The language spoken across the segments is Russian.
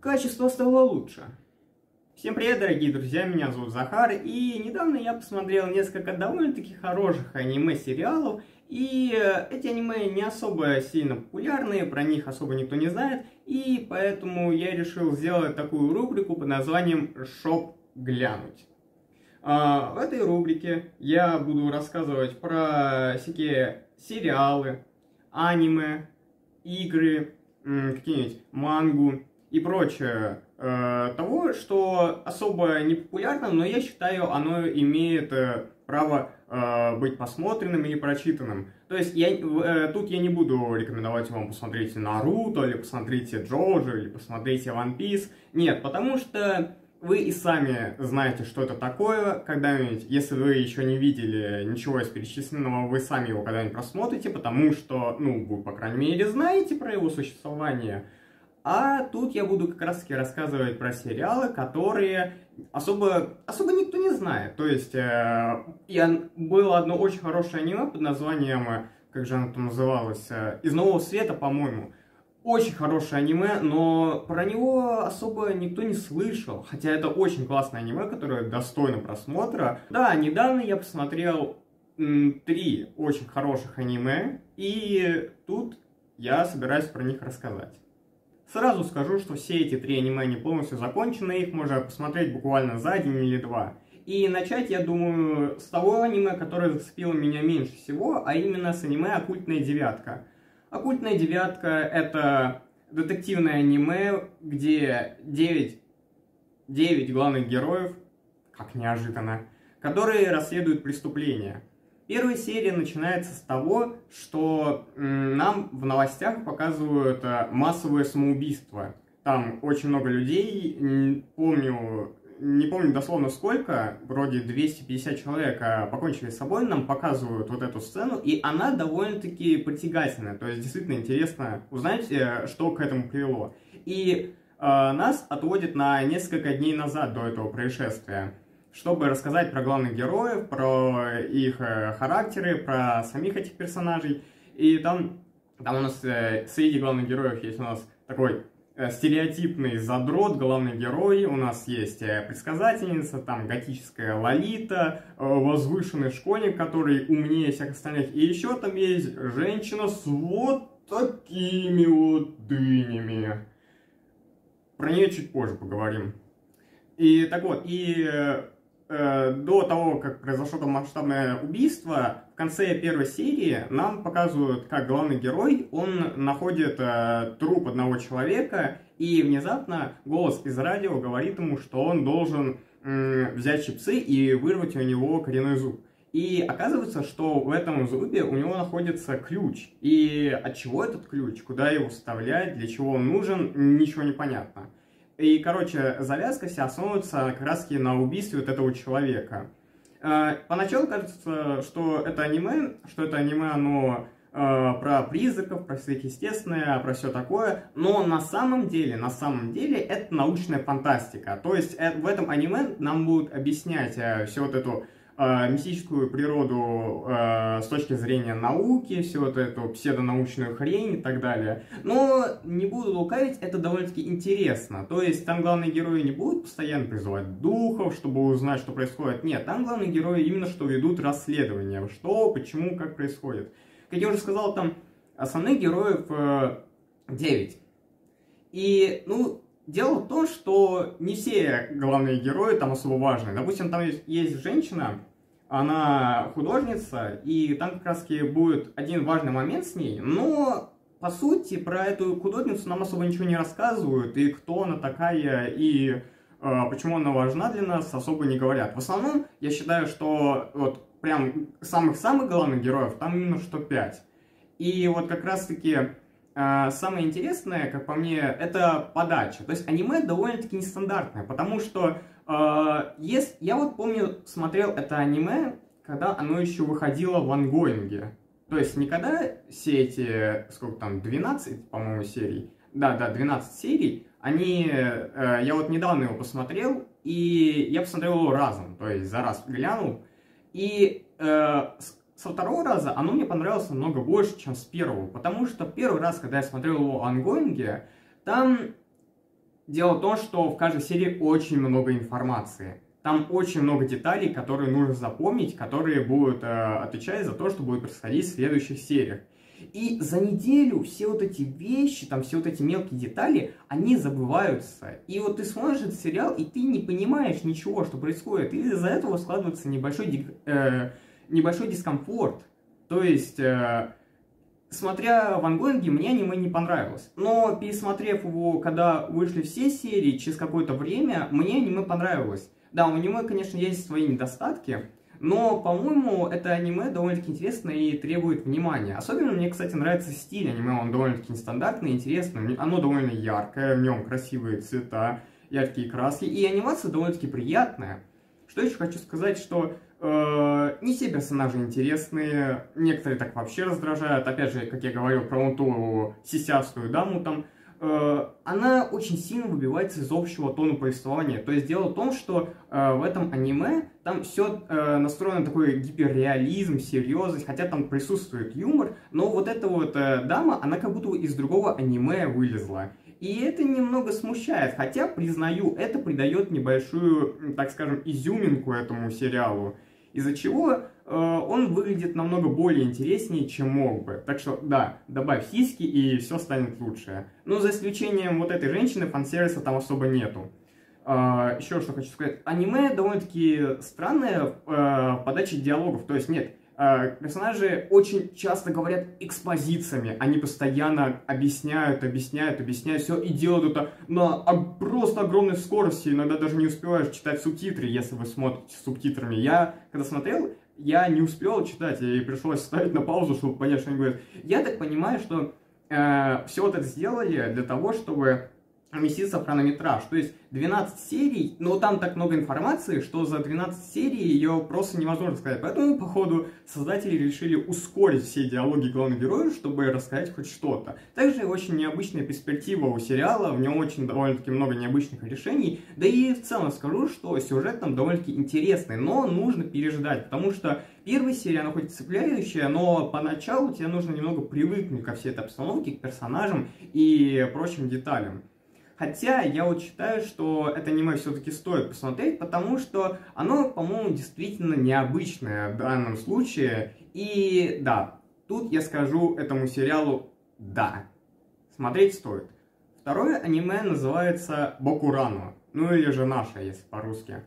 Качество стало лучше. Всем привет, дорогие друзья, меня зовут Захар, и недавно я посмотрел несколько довольно-таки хороших аниме-сериалов, и э, эти аниме не особо сильно популярные, про них особо никто не знает, и поэтому я решил сделать такую рубрику под названием «Шоп глянуть». А, в этой рубрике я буду рассказывать про всякие сериалы, аниме, игры, какие-нибудь мангу и прочее э, того, что особо не популярно, но я считаю, оно имеет э, право э, быть посмотренным или прочитанным. То есть я, тут я не буду рекомендовать вам посмотреть Наруто, или посмотрите Джоджо, или посмотрите One Piece. Нет, потому что вы и сами знаете, что это такое когда-нибудь. Если вы еще не видели ничего из перечисленного, вы сами его когда-нибудь просмотрите, потому что, ну, вы, по крайней мере, знаете про его существование. А тут я буду как раз таки рассказывать про сериалы, которые особо, особо никто не знает. То есть, э, я, было одно очень хорошее аниме под названием, э, как же оно там называлось, э, «Из нового света», по-моему. Очень хорошее аниме, но про него особо никто не слышал. Хотя это очень классное аниме, которое достойно просмотра. Да, недавно я посмотрел три очень хороших аниме, и тут я собираюсь про них рассказать. Сразу скажу, что все эти три аниме не полностью закончены, их можно посмотреть буквально за день или два. И начать, я думаю, с того аниме, которое зацепило меня меньше всего, а именно с аниме «Оккультная девятка». «Оккультная девятка» — это детективное аниме, где 9, 9 главных героев, как неожиданно, которые расследуют преступления. Первая серия начинается с того, что нам в новостях показывают э, массовое самоубийство. Там очень много людей, помню, не помню дословно сколько, вроде 250 человек а, покончили с собой, нам показывают вот эту сцену, и она довольно-таки притягательная, то есть действительно интересно узнать, э, что к этому привело. И э, нас отводят на несколько дней назад до этого происшествия чтобы рассказать про главных героев, про их э, характеры, про самих этих персонажей. И там, там у нас э, среди главных героев есть у нас такой стереотипный задрот, главный герой, у нас есть предсказательница, там готическая Лолита, возвышенный школьник, который умнее всех остальных, и еще там есть женщина с вот такими вот дынями. Про нее чуть позже поговорим. И так вот, и Э, до того, как произошло там масштабное убийство, в конце первой серии нам показывают, как главный герой, он находит э, труп одного человека, и внезапно голос из радио говорит ему, что он должен э, взять чипсы и вырвать у него коренной зуб. И оказывается, что в этом зубе у него находится ключ. И от чего этот ключ, куда его вставлять, для чего он нужен, ничего не понятно. И, короче, завязка вся основывается как раз на убийстве вот этого человека. Э, поначалу кажется, что это аниме, что это аниме, оно э, про призраков, про сверхъестественное, про все такое, но на самом деле, на самом деле это научная фантастика. То есть э, в этом аниме нам будут объяснять всю вот эту мистическую природу э, с точки зрения науки, всю вот эту псевдонаучную хрень и так далее. Но не буду лукавить, это довольно-таки интересно. То есть там главные герои не будут постоянно призывать духов, чтобы узнать, что происходит. Нет, там главные герои именно что ведут расследование. Что, почему, как происходит. Как я уже сказал, там основных героев э, 9. И, ну, Дело в том, что не все главные герои там особо важны. Допустим, там есть, есть женщина, она художница, и там как раз будет один важный момент с ней, но по сути про эту художницу нам особо ничего не рассказывают, и кто она такая, и э, почему она важна для нас, особо не говорят. В основном, я считаю, что вот прям самых-самых главных героев там именно что пять. И вот как раз-таки а, самое интересное, как по мне, это подача. То есть аниме довольно-таки нестандартное, потому что э, есть, я вот помню, смотрел это аниме, когда оно еще выходило в ангоинге. То есть никогда все эти, сколько там, 12, по-моему, серий, да, да, 12 серий, они, э, я вот недавно его посмотрел, и я посмотрел его разом, то есть за раз глянул, и э, со второго раза оно мне понравилось намного больше, чем с первого, потому что первый раз, когда я смотрел его ангоинге, там дело в том, что в каждой серии очень много информации. Там очень много деталей, которые нужно запомнить, которые будут э, отвечать за то, что будет происходить в следующих сериях. И за неделю все вот эти вещи, там все вот эти мелкие детали, они забываются. И вот ты смотришь этот сериал, и ты не понимаешь ничего, что происходит. И из-за этого складывается небольшой, э, небольшой дискомфорт. То есть, э, смотря Ван Гонги, мне аниме не понравилось. Но пересмотрев его, когда вышли все серии, через какое-то время, мне аниме понравилось. Да, у аниме, конечно, есть свои недостатки, но, по-моему, это аниме довольно-таки интересно и требует внимания. Особенно мне, кстати, нравится стиль аниме, он довольно-таки нестандартный, интересный. Оно довольно яркое, в нем красивые цвета, яркие краски, и анимация довольно-таки приятная. Что еще хочу сказать, что не все персонажи интересные, некоторые так вообще раздражают. Опять же, как я говорил про ту сисястую даму там, Э, она очень сильно выбивается из общего тона повествования. То есть дело в том, что э, в этом аниме там все э, настроено такой гиперреализм, серьезность, хотя там присутствует юмор, но вот эта вот э, дама, она как будто из другого аниме вылезла. И это немного смущает, хотя, признаю, это придает небольшую, так скажем, изюминку этому сериалу из-за чего э, он выглядит намного более интереснее, чем мог бы. Так что, да, добавь сиськи, и все станет лучше. Но за исключением вот этой женщины, фан-сервиса там особо нету. Э, еще что хочу сказать. Аниме довольно-таки странное э, в подаче диалогов. То есть, нет, э, персонажи очень часто говорят экспозициями. Они постоянно объясняют, объясняют, объясняют все и делают это на просто огромной скорости. Иногда даже не успеваешь читать субтитры, если вы смотрите с субтитрами. Я, когда смотрел, я не успел читать, и пришлось ставить на паузу, чтобы понять, что они говорят. Я так понимаю, что э, все это сделали для того, чтобы в хронометраж. То есть 12 серий, но там так много информации, что за 12 серий ее просто невозможно сказать. Поэтому, походу, создатели решили ускорить все диалоги главных героев, чтобы рассказать хоть что-то. Также очень необычная перспектива у сериала, в нем очень довольно-таки много необычных решений. Да и в целом скажу, что сюжет там довольно-таки интересный, но нужно переждать, потому что первая серия, она хоть цепляющая, но поначалу тебе нужно немного привыкнуть ко всей этой обстановке, к персонажам и прочим деталям. Хотя я вот считаю, что это аниме все-таки стоит посмотреть, потому что оно, по-моему, действительно необычное в данном случае. И да, тут я скажу этому сериалу «да». Смотреть стоит. Второе аниме называется «Бокурану», ну или же «Наша», если по-русски.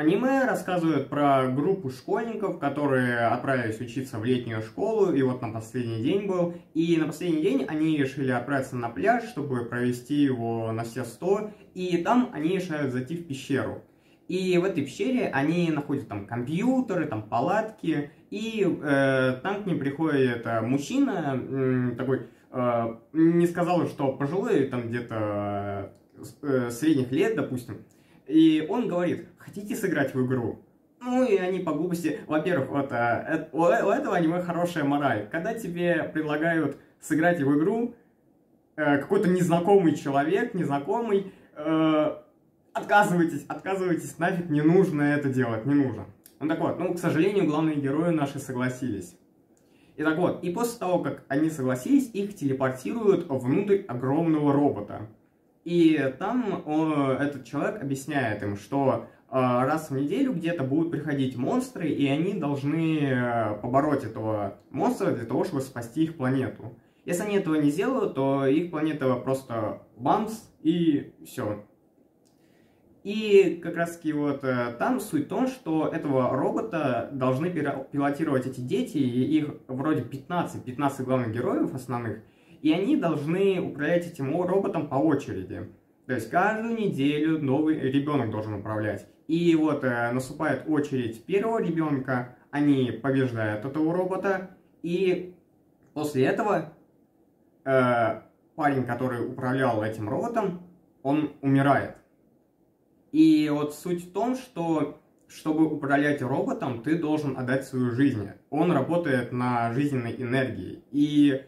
Аниме рассказывает про группу школьников, которые отправились учиться в летнюю школу, и вот на последний день был. И на последний день они решили отправиться на пляж, чтобы провести его на все сто, и там они решают зайти в пещеру. И в этой пещере они находят там компьютеры, там палатки, и э, там к ним приходит э, мужчина, э, такой, э, не сказал, что пожилой, там где-то э, средних лет, допустим, и он говорит, хотите сыграть в игру? Ну и они по глупости, во-первых, вот, а, у, у этого аниме хорошая мораль. Когда тебе предлагают сыграть в игру, э, какой-то незнакомый человек, незнакомый, э, отказывайтесь, отказывайтесь, нафиг не нужно это делать, не нужно. Ну так вот, ну, к сожалению, главные герои наши согласились. И так вот, и после того, как они согласились, их телепортируют внутрь огромного робота. И там он, этот человек объясняет им, что э, раз в неделю где-то будут приходить монстры, и они должны э, побороть этого монстра для того, чтобы спасти их планету. Если они этого не сделают, то их планета просто бамс и все. И как раз таки вот э, там суть в том, что этого робота должны пилотировать эти дети, и их вроде 15, 15 главных героев основных, и они должны управлять этим роботом по очереди. То есть каждую неделю новый ребенок должен управлять. И вот э, наступает очередь первого ребенка, они побеждают этого робота, и после этого э, парень, который управлял этим роботом, он умирает. И вот суть в том, что чтобы управлять роботом, ты должен отдать свою жизнь. Он работает на жизненной энергии. И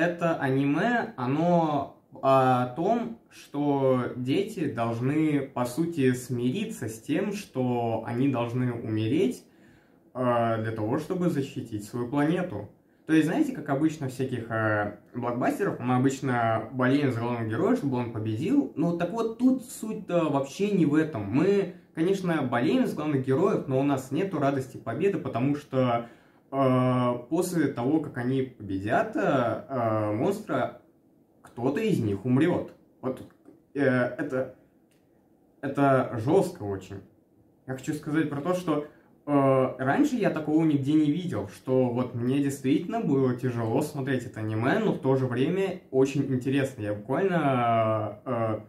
это аниме, оно о том, что дети должны, по сути, смириться с тем, что они должны умереть э, для того, чтобы защитить свою планету. То есть, знаете, как обычно всяких э, блокбастерах, мы обычно болеем за главного героя, чтобы он победил. Ну, так вот, тут суть-то вообще не в этом. Мы, конечно, болеем за главных героев, но у нас нету радости победы, потому что после того, как они победят э, монстра, кто-то из них умрет. Вот э, это, это жестко очень. Я хочу сказать про то, что э, раньше я такого нигде не видел, что вот мне действительно было тяжело смотреть это аниме, но в то же время очень интересно. Я буквально э,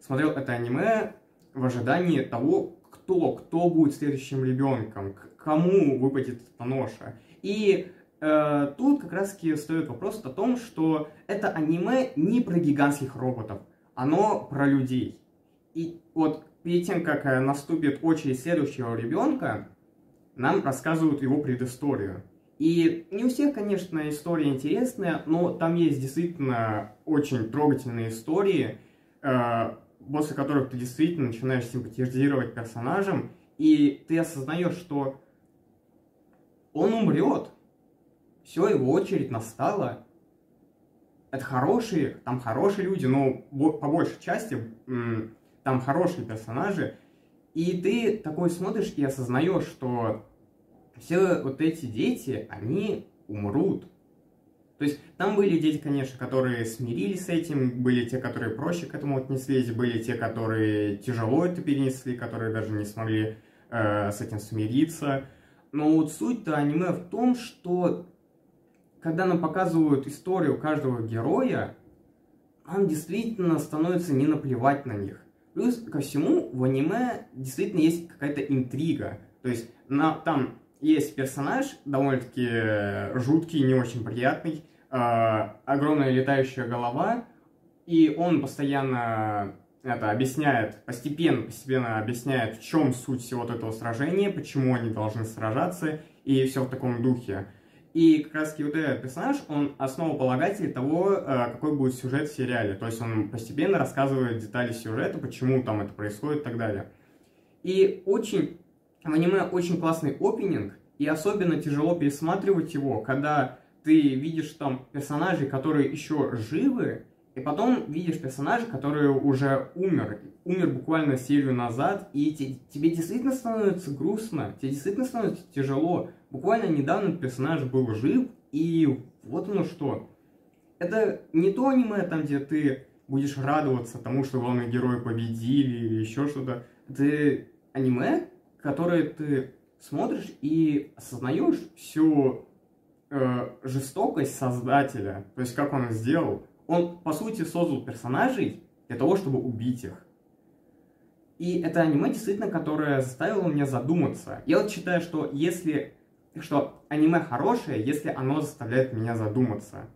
смотрел это аниме в ожидании того, кто, кто будет следующим ребенком, кому выпадет эта ноша. И э, тут как раз таки стоит вопрос о том, что это аниме не про гигантских роботов, оно про людей. И вот перед тем, как э, наступит очередь следующего ребенка, нам рассказывают его предысторию. И не у всех, конечно, история интересная, но там есть действительно очень трогательные истории, э, после которых ты действительно начинаешь симпатизировать персонажам, и ты осознаешь, что он умрет. Все, его очередь настала. Это хорошие, там хорошие люди, но по большей части там хорошие персонажи. И ты такой смотришь и осознаешь, что все вот эти дети, они умрут. То есть там были дети, конечно, которые смирились с этим, были те, которые проще к этому отнеслись, были те, которые тяжело это перенесли, которые даже не смогли э, с этим смириться. Но вот суть-то аниме в том, что когда нам показывают историю каждого героя, нам действительно становится не наплевать на них. Плюс ко всему в аниме действительно есть какая-то интрига. То есть на, там есть персонаж довольно-таки э, жуткий, не очень приятный, э, огромная летающая голова, и он постоянно это объясняет, постепенно, постепенно объясняет, в чем суть всего вот этого сражения, почему они должны сражаться, и все в таком духе. И как раз вот этот персонаж, он основополагатель того, э, какой будет сюжет в сериале. То есть он постепенно рассказывает детали сюжета, почему там это происходит и так далее. И очень, в аниме очень классный опенинг, и особенно тяжело пересматривать его, когда ты видишь там персонажей, которые еще живы, и потом видишь персонажа, который уже умер, умер буквально серию назад, и тебе действительно становится грустно, тебе действительно становится тяжело. Буквально недавно персонаж был жив, и вот оно что. Это не то аниме, там, где ты будешь радоваться тому, что главные герои победили или еще что-то. Это аниме, которое ты смотришь и осознаешь всю э, жестокость создателя, то есть как он сделал. Он, по сути, создал персонажей для того, чтобы убить их. И это аниме, действительно, которое заставило меня задуматься. Я вот считаю, что если что аниме хорошее, если оно заставляет меня задуматься.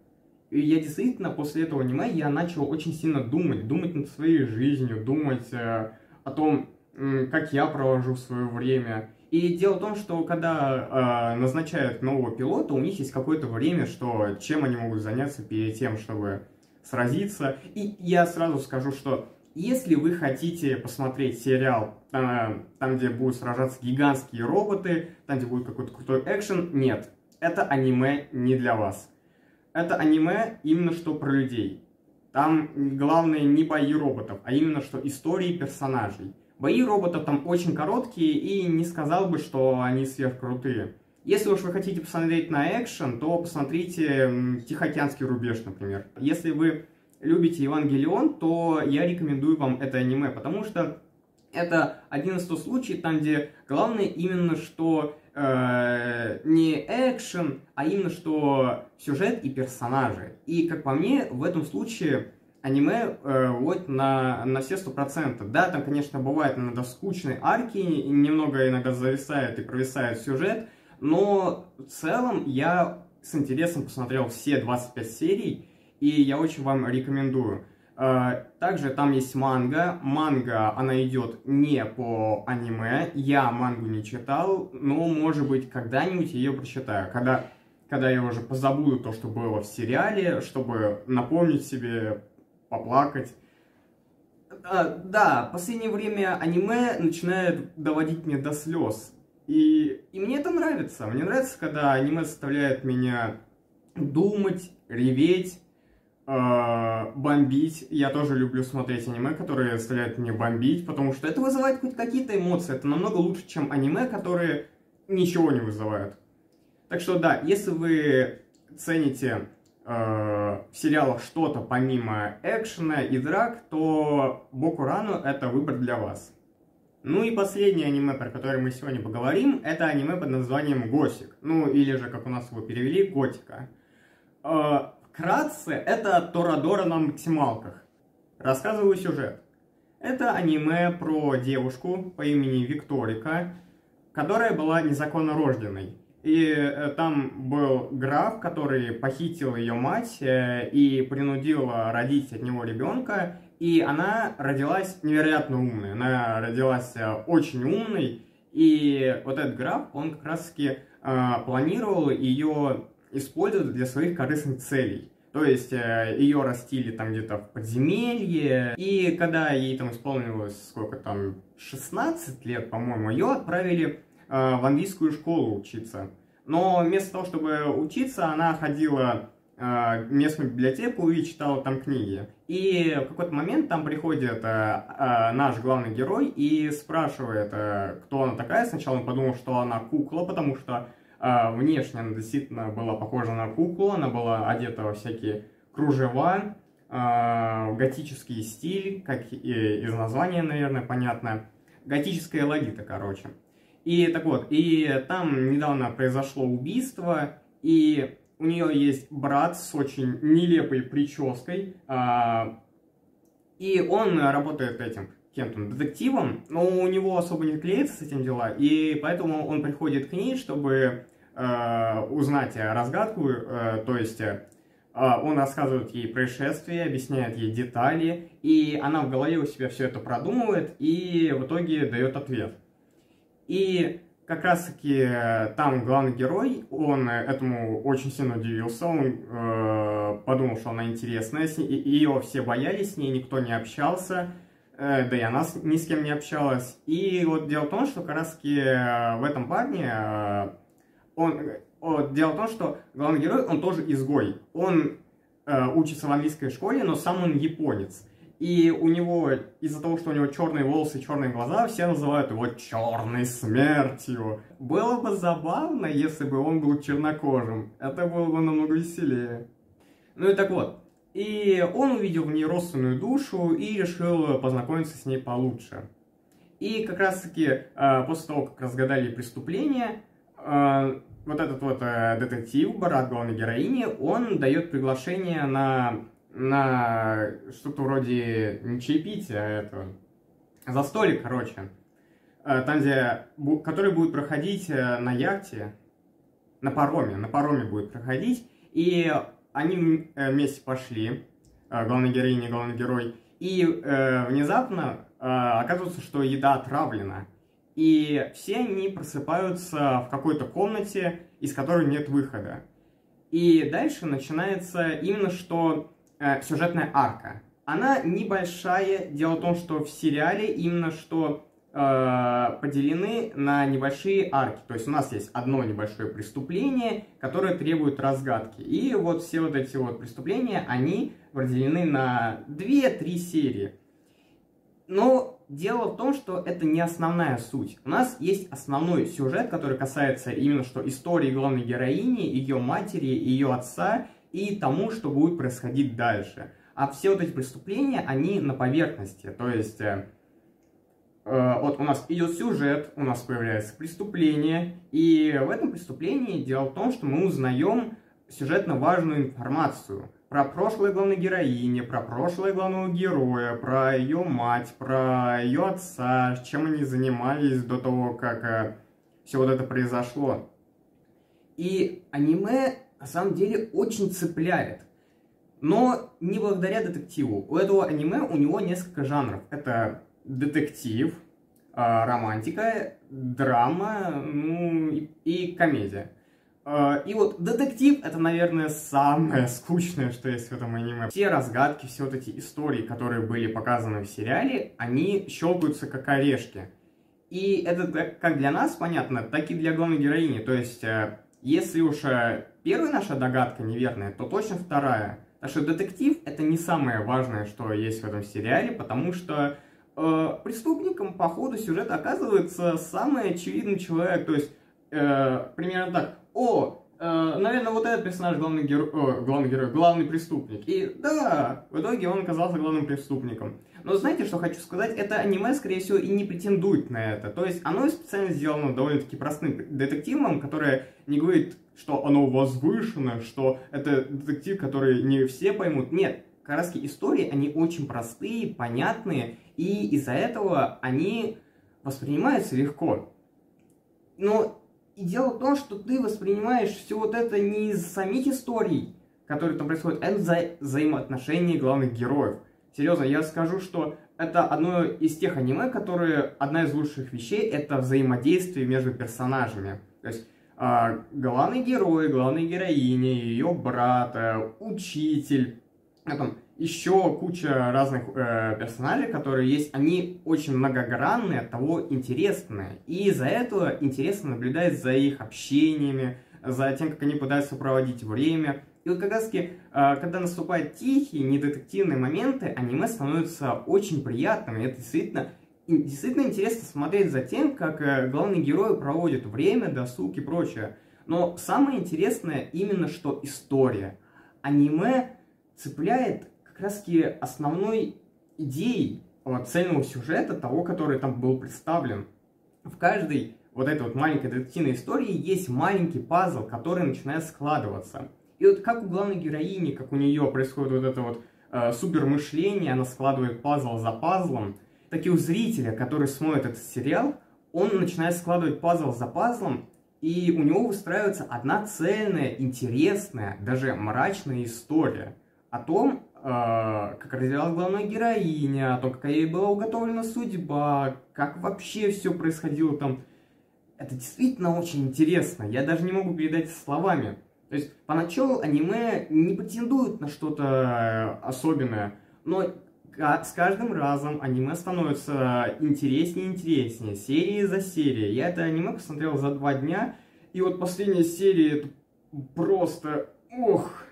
И я действительно после этого аниме я начал очень сильно думать, думать над своей жизнью, думать э, о том, э, как я провожу свое время. И дело в том, что когда э, назначают нового пилота, у них есть какое-то время, что чем они могут заняться перед тем, чтобы сразиться. И я сразу скажу, что если вы хотите посмотреть сериал, э, там, где будут сражаться гигантские роботы, там, где будет какой-то крутой экшен, нет. Это аниме не для вас. Это аниме именно что про людей. Там главное не бои роботов, а именно что истории персонажей. Бои роботов там очень короткие, и не сказал бы, что они сверхкрутые. Если уж вы хотите посмотреть на экшен, то посмотрите Тихоокеанский рубеж, например. Если вы любите Евангелион, то я рекомендую вам это аниме, потому что это один из тех случаев, там, где главное именно что э, не экшен, а именно что сюжет и персонажи. И, как по мне, в этом случае аниме э, вот на, на все сто процентов. Да, там, конечно, бывает иногда скучные арки, немного иногда зависает и провисает сюжет, но в целом я с интересом посмотрел все 25 серий, и я очень вам рекомендую. Э, также там есть манга. Манга, она идет не по аниме. Я мангу не читал, но, может быть, когда-нибудь ее прочитаю. Когда, когда я уже позабуду то, что было в сериале, чтобы напомнить себе, поплакать. А, да, в последнее время аниме начинает доводить меня до слез. И, и мне это нравится. Мне нравится, когда аниме заставляет меня думать, реветь, э, бомбить. Я тоже люблю смотреть аниме, которые заставляют меня бомбить, потому что это вызывает хоть какие-то эмоции. Это намного лучше, чем аниме, которые ничего не вызывают. Так что да, если вы цените э, в сериалах что-то помимо экшена и драк, то Боку Рану это выбор для вас. Ну и последнее аниме, про которое мы сегодня поговорим, это аниме под названием Госик. Ну или же, как у нас его перевели, Готика. Э, вкратце, это Торадора на максималках. Рассказываю сюжет. Это аниме про девушку по имени Викторика, которая была незаконно рожденной. И э, там был граф, который похитил ее мать э, и принудил родить от него ребенка. И она родилась невероятно умной. Она родилась э, очень умной. И вот этот граф, он как раз-таки планировал ее использовать для своих корыстных целей. То есть ее растили там где-то в подземелье. И когда ей там исполнилось сколько там, 16 лет, по-моему, ее отправили Э, в английскую школу учиться. Но вместо того, чтобы учиться, она ходила э, местную библиотеку и читала там книги. И в какой-то момент там приходит э, наш главный герой и спрашивает, кто она такая. Сначала он подумал, что она кукла, потому что внешне она действительно была похожа на куклу, она была одета во всякие кружева, готический стиль, как и из названия, наверное, понятно. Готическая логита, короче. И так вот, и там недавно произошло убийство, и у нее есть брат с очень нелепой прической, а, и он работает этим кем-то детективом, но у него особо не клеится с этим дела, и поэтому он приходит к ней, чтобы э, узнать разгадку, э, то есть э, он рассказывает ей происшествие, объясняет ей детали, и она в голове у себя все это продумывает и в итоге дает ответ. И как раз таки э, там главный герой, он э, этому очень сильно удивился, он э, подумал, что она интересная, и ее все боялись, с ней никто не общался, э, да и она с, ни с кем не общалась. И вот дело в том, что как раз таки э, в этом парне, э, он, э, дело в том, что главный герой, он тоже изгой, он э, учится в английской школе, но сам он японец. И у него, из-за того, что у него черные волосы и черные глаза, все называют его черной смертью. Было бы забавно, если бы он был чернокожим. Это было бы намного веселее. Ну и так вот. И он увидел в ней родственную душу и решил познакомиться с ней получше. И как раз таки э, после того, как разгадали преступление, э, вот этот вот э, детектив, брат главной героини, он дает приглашение на на что-то вроде не чаепития, а это за столик, короче, э, там, где, который будет проходить э, на яхте, на пароме, на пароме будет проходить, и они э, вместе пошли, главная героиня главный герой, и э, внезапно э, оказывается, что еда отравлена, и все они просыпаются в какой-то комнате, из которой нет выхода. И дальше начинается именно что э, сюжетная арка. Она небольшая. Дело в том, что в сериале именно что э, поделены на небольшие арки. То есть у нас есть одно небольшое преступление, которое требует разгадки. И вот все вот эти вот преступления, они разделены на 2-3 серии. Но дело в том, что это не основная суть. У нас есть основной сюжет, который касается именно что истории главной героини, ее матери, ее отца и тому, что будет происходить дальше. А все вот эти преступления, они на поверхности. То есть, э, э, вот у нас идет сюжет, у нас появляется преступление, и в этом преступлении дело в том, что мы узнаем сюжетно важную информацию про прошлое главной героини, про прошлое главного героя, про ее мать, про ее отца, чем они занимались до того, как э, все вот это произошло. И аниме на самом деле очень цепляет. Но не благодаря детективу. У этого аниме у него несколько жанров. Это детектив, а, романтика, драма, ну и, комедия. А, и вот детектив это, наверное, самое скучное, что есть в этом аниме. Все разгадки, все вот эти истории, которые были показаны в сериале, они щелкаются как орешки. И это как для нас понятно, так и для главной героини. То есть, э, если уж э, первая наша догадка неверная, то точно вторая. Так что детектив это не самое важное, что есть в этом сериале, потому что э, преступником по ходу сюжета оказывается самый очевидный человек. То есть, э, примерно так. О, наверное, вот этот персонаж главный герой, э, главный герой, главный преступник. И да, в итоге он оказался главным преступником. Но знаете, что хочу сказать? Это аниме, скорее всего, и не претендует на это. То есть оно специально сделано довольно-таки простым детективом, которое не говорит, что оно возвышено, что это детектив, который не все поймут. Нет, раз истории, они очень простые, понятные, и из-за этого они воспринимаются легко. Но и дело в том, что ты воспринимаешь все вот это не из самих историй, которые там происходят, а из-за взаимоотношений главных героев. Серьезно, я скажу, что это одно из тех аниме, которые одна из лучших вещей, это взаимодействие между персонажами. То есть э, главный герой, главная героиня, ее брат, э, учитель, потом еще куча разных э, персонажей, которые есть, они очень многогранные, от того интересные. И из-за этого интересно наблюдать за их общениями, за тем, как они пытаются проводить время. И вот как раз таки, э, когда наступают тихие, недетективные моменты, аниме становится очень приятным. И это действительно, действительно интересно смотреть за тем, как э, главные герои проводят время, досуг и прочее. Но самое интересное именно, что история. Аниме цепляет как раз таки основной идеей вот, цельного сюжета, того, который там был представлен. В каждой вот этой вот маленькой детективной истории есть маленький пазл, который начинает складываться. И вот как у главной героини, как у нее происходит вот это вот э, супер мышление, она складывает пазл за пазлом, так и у зрителя, который смотрит этот сериал, он начинает складывать пазл за пазлом, и у него выстраивается одна цельная, интересная, даже мрачная история о том, э, как разделялась главная героиня, о том, какая ей была уготовлена судьба, как вообще все происходило там. Это действительно очень интересно, я даже не могу передать словами. То есть, поначалу аниме не претендует на что-то особенное, но с каждым разом аниме становится интереснее и интереснее, серии за серией. Я это аниме посмотрел за два дня, и вот последняя серия это просто... Ох!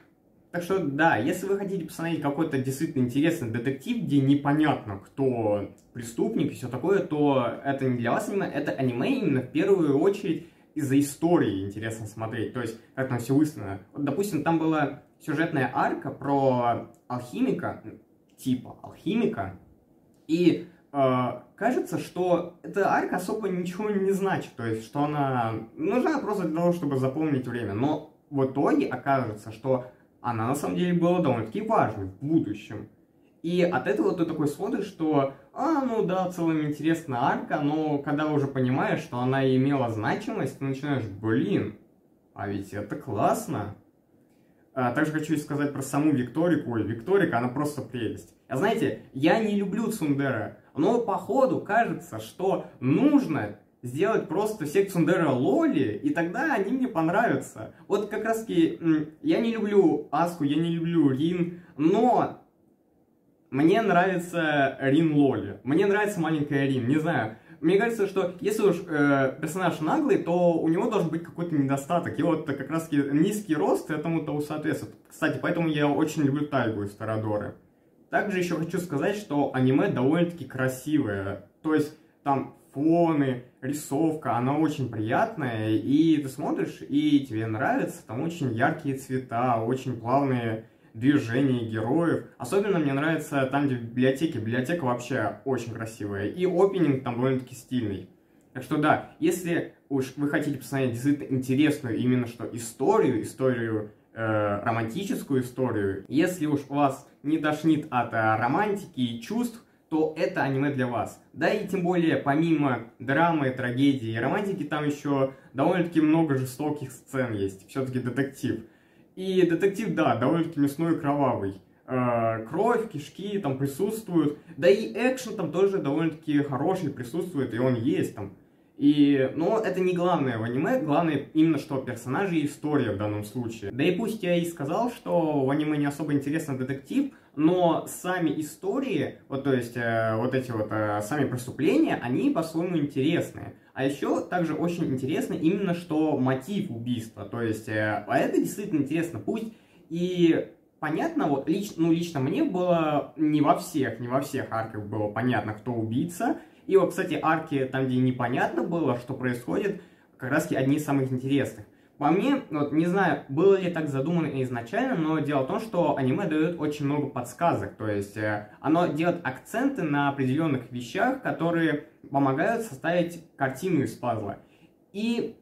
Так что, да, если вы хотите посмотреть какой-то действительно интересный детектив, где непонятно, кто преступник и все такое, то это не для вас аниме, это аниме именно в первую очередь из-за истории интересно смотреть, то есть как там все выставлено. Вот, допустим, там была сюжетная арка про алхимика, типа алхимика, и э, кажется, что эта арка особо ничего не значит, то есть что она нужна просто для того, чтобы запомнить время, но в итоге окажется, что она на самом деле была довольно-таки важной в будущем. И от этого ты такой смотришь, что, а, ну да, в целом интересная арка, но когда уже понимаешь, что она имела значимость, ты начинаешь, блин, а ведь это классно. А, также хочу сказать про саму Викторику. Ой, Викторика, она просто прелесть. А знаете, я не люблю Цундера, но по ходу кажется, что нужно сделать просто всех Цундера Лоли, и тогда они мне понравятся. Вот как раз таки, я не люблю Аску, я не люблю Рин, но мне нравится Рин Лоли. Мне нравится маленькая Рин, не знаю. Мне кажется, что если уж э, персонаж наглый, то у него должен быть какой-то недостаток. И вот как раз низкий рост этому того соответствует. Кстати, поэтому я очень люблю Тайгу из Торадоры. Также еще хочу сказать, что аниме довольно-таки красивое. То есть там фоны, рисовка, она очень приятная, и ты смотришь, и тебе нравится, там очень яркие цвета, очень плавные движений героев. Особенно мне нравится там, где в библиотеке. Библиотека вообще очень красивая. И опенинг там довольно-таки стильный. Так что да, если уж вы хотите посмотреть действительно интересную именно что историю, историю, э, романтическую историю, если уж вас не тошнит от э, романтики и чувств, то это аниме для вас. Да и тем более, помимо драмы, трагедии и романтики, там еще довольно-таки много жестоких сцен есть. Все-таки детектив. И детектив, да, довольно-таки мясной и кровавый. Э, кровь, кишки там присутствуют. Да и экшен там тоже довольно-таки хороший присутствует, и он есть там. И, но это не главное в аниме, главное именно что персонажи и история в данном случае. Да и пусть я и сказал, что в аниме не особо интересный детектив, но сами истории, вот то есть э, вот эти вот э, сами преступления, они по-своему интересные. А еще также очень интересно именно, что мотив убийства, то есть э, а это действительно интересно, пусть и понятно, вот лично, ну, лично мне было не во всех, не во всех арках было понятно, кто убийца. И вот, кстати, арки, там, где непонятно было, что происходит, как раз одни из самых интересных. По мне, вот не знаю, было ли так задумано изначально, но дело в том, что аниме дает очень много подсказок. То есть э, оно делает акценты на определенных вещах, которые помогают составить картину из пазла. И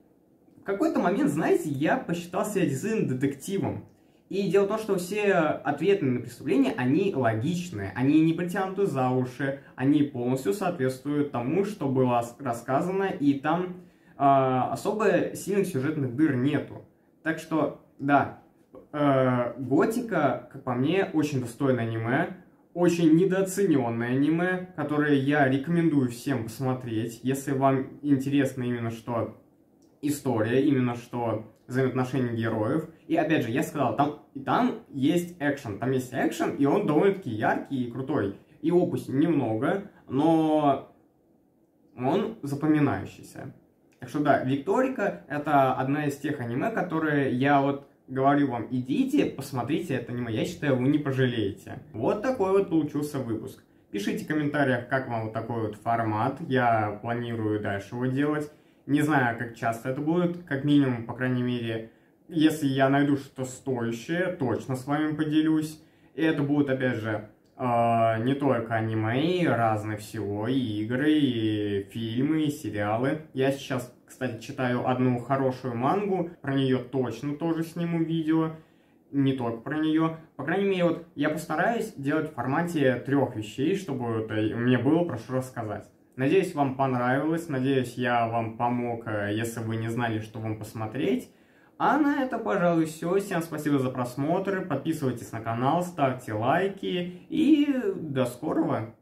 в какой-то момент, знаете, я посчитал себя действительно детективом. И дело в том, что все ответы на преступления, они логичные, они не притянуты за уши, они полностью соответствуют тому, что было рассказано, и там э, особо сильных сюжетных дыр нету. Так что, да, э, Готика, как по мне, очень достойное аниме, очень недооцененное аниме, которое я рекомендую всем посмотреть, если вам интересно именно что история, именно что взаимоотношения героев. И опять же, я сказал, там, там есть экшен, там есть экшен, и он довольно-таки яркий и крутой. И опуси немного, но он запоминающийся. Так что да, Викторика это одна из тех аниме, которые я вот говорю вам, идите, посмотрите это аниме, я считаю, вы не пожалеете. Вот такой вот получился выпуск. Пишите в комментариях, как вам вот такой вот формат, я планирую дальше его делать. Не знаю, как часто это будет, как минимум, по крайней мере, если я найду что-то стоящее, точно с вами поделюсь. И это будут, опять же, не только аниме, разные всего, и игры, и фильмы, и сериалы. Я сейчас, кстати, читаю одну хорошую мангу, про нее точно тоже сниму видео. Не только про нее. По крайней мере, вот я постараюсь делать в формате трех вещей, чтобы это мне было про что рассказать. Надеюсь, вам понравилось, надеюсь, я вам помог, э, если вы не знали, что вам посмотреть. А на это, пожалуй, все. Всем спасибо за просмотр, подписывайтесь на канал, ставьте лайки и до скорого!